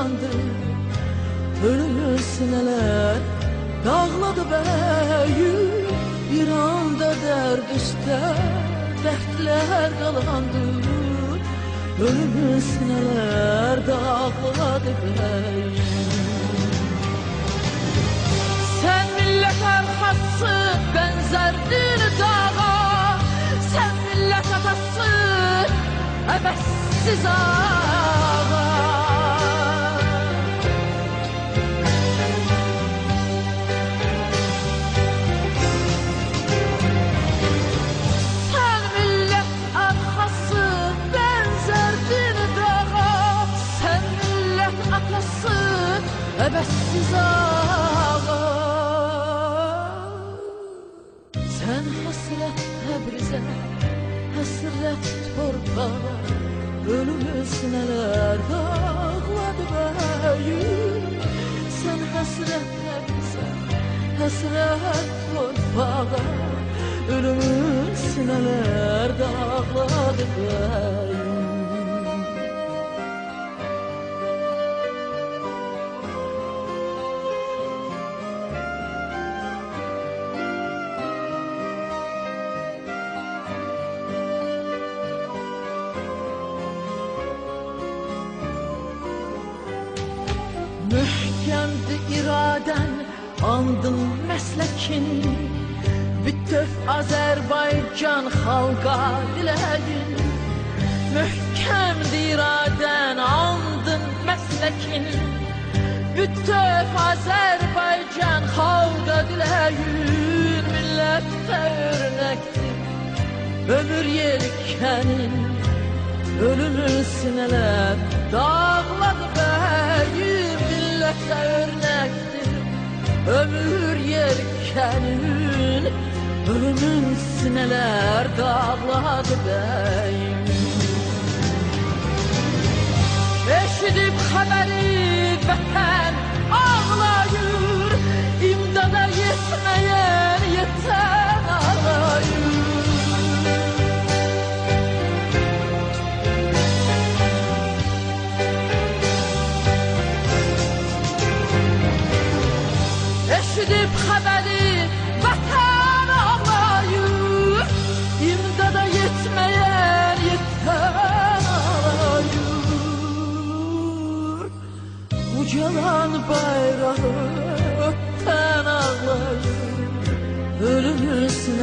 kalandı Ölümün sineler dağladı beyi Bir anda dert üstte dertler kalandı Ölümün sineler dağladı beyi Sen millet arkası benzerdin dağa. Sen millet atası ebessiz ağa Sen hasret Tebrize Hasret torpağa Ölümü sineler dağladı beyim Sen hasret Tebrize Hasret torpağa Ölümü sineler dağladı beyim Mühkemdi iraden, andın meslekin. Bütöv Azerbaycan halka diledin. Mühkemdi iraden, andın meslekin. Bütöv Azerbaycan halka diledin. Millette örnektir ömür yelkenin Ölümün sineler dağladı Millete örnektir ömür yelkenin. Ölümün sineler dağladı beyim Eşidip haberi vətən ağlayır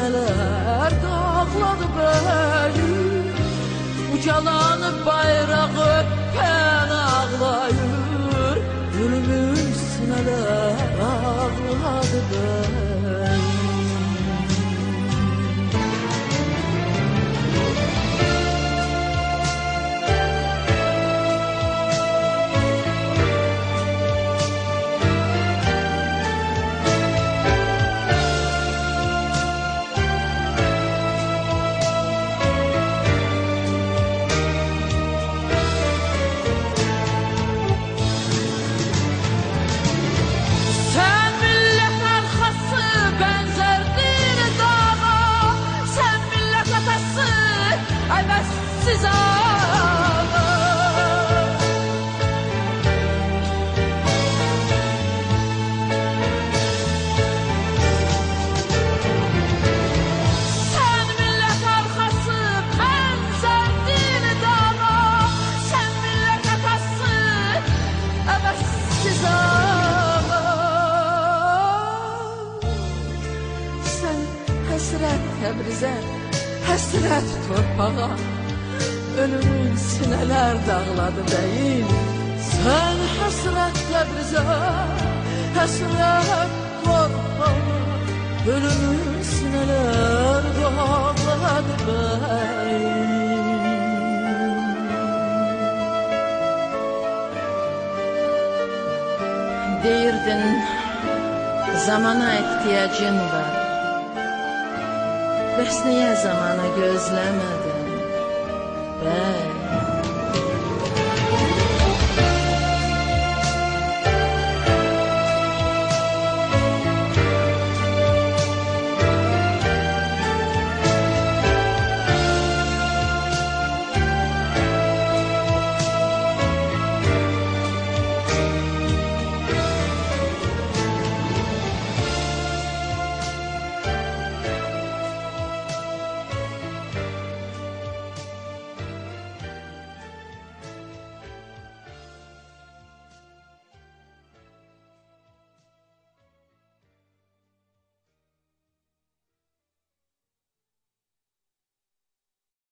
Sineler dağladı beyim Ucalan bayrağı öpten ağlayır. Ölümün sineler ağladı beyim hasret Tebrize Hasret torpağa. Ölümün sineler dağladı değil Sen hasret Tebrize Hasret torpağa. Ölümün sineler dağladı değil Deyirdin zamana ihtiyacın var Bəs niyə zamanı gözləmədin? Bəs